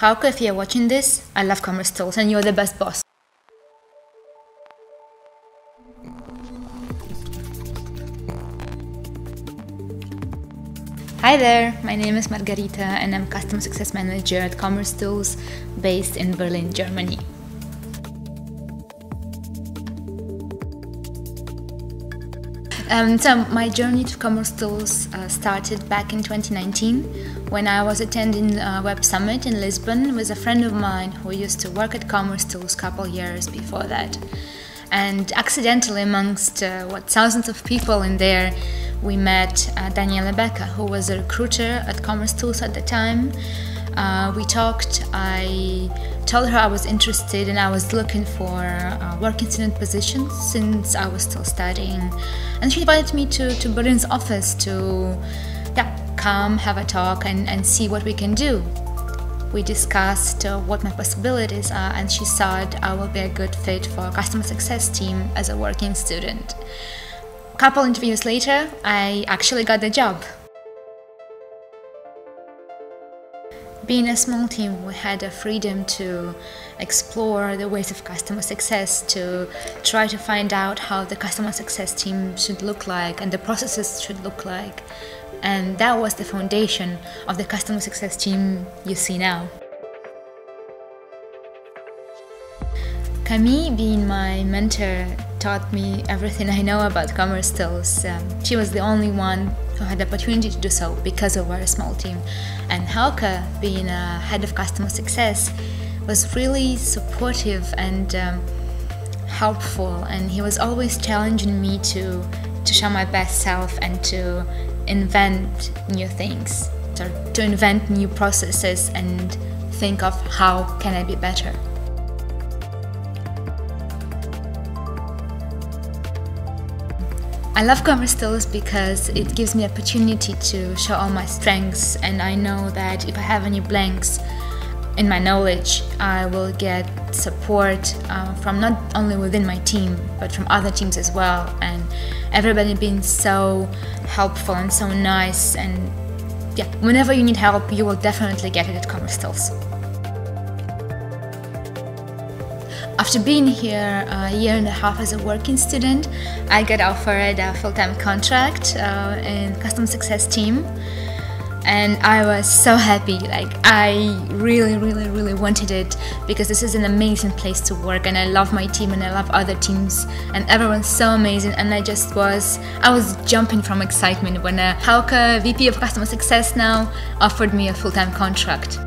Hauke, if you're watching this, I love commercetools and you're the best boss. Hi there, my name is Margarita and I'm Customer Success Manager at commercetools based in Berlin, Germany. Um, so my journey to commercetools uh, started back in 2019 when I was attending a web summit in Lisbon with a friend of mine who used to work at commercetools a couple years before that. And accidentally, amongst uh, what thousands of people in there, we met uh, Daniela Becker, who was a recruiter at commercetools at the time. Uh, we talked. I told her I was interested and I was looking for uh, working student positions since I was still studying. And she invited me to, to Berlin's office to yeah, come, have a talk, and, and see what we can do. We discussed uh, what my possibilities are, and she said I will be a good fit for a customer success team as a working student. A couple interviews later, I actually got the job. Being a small team, we had a freedom to explore the ways of customer success, to try to find out how the customer success team should look like and the processes should look like. And that was the foundation of the customer success team you see now. Camille, being my mentor, taught me everything I know about commercetools. Um, she was the only one who had the opportunity to do so because of our small team. And Hauke, being a head of customer success, was really supportive and um, helpful, and he was always challenging me to to show my best self and to invent new things, to invent new processes and think of how can I be better. I love commercetools because it gives me opportunity to show all my strengths and I know that if I have any blanks in my knowledge, I will get support uh, from not only within my team but from other teams as well and everybody being so helpful and so nice and yeah, whenever you need help you will definitely get it at commercetools. After being here a year and a half as a working student, I got offered a full-time contract uh, in customer success team. And I was so happy like I really really really wanted it because this is an amazing place to work and I love my team and I love other teams and everyone's so amazing and I just was I was jumping from excitement when a Hauke VP of customer success now offered me a full-time contract